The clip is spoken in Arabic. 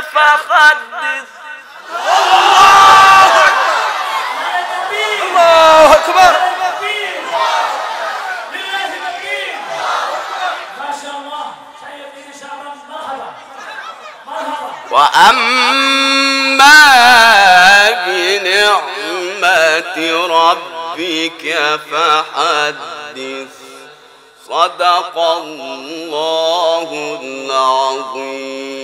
فحدث الله أكبر الله أكبر. وأما بنعمة ربك فحدث. صدق الله العظيم.